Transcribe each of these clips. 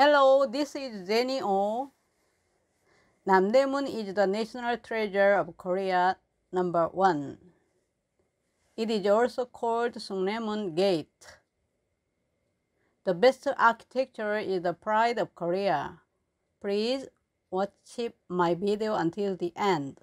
Hello, this is Jenny Oh. Namdaemun is the national treasure of Korea, number one. It is also called Sungnyemun Gate. The best architecture is the pride of Korea. Please watch my video until the end.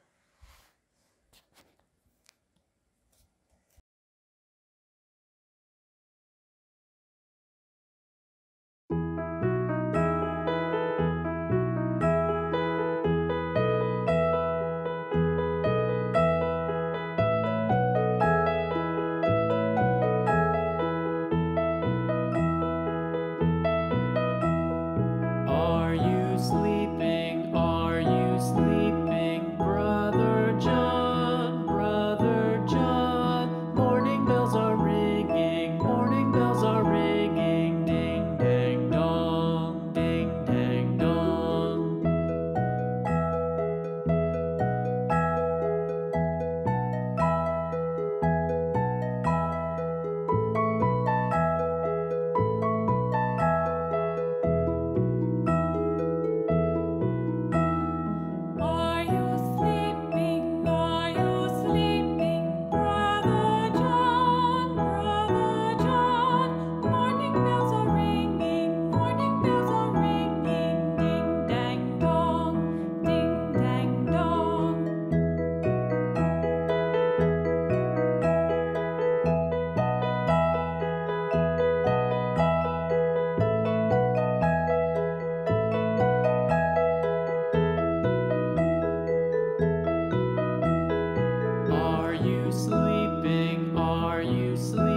Bruce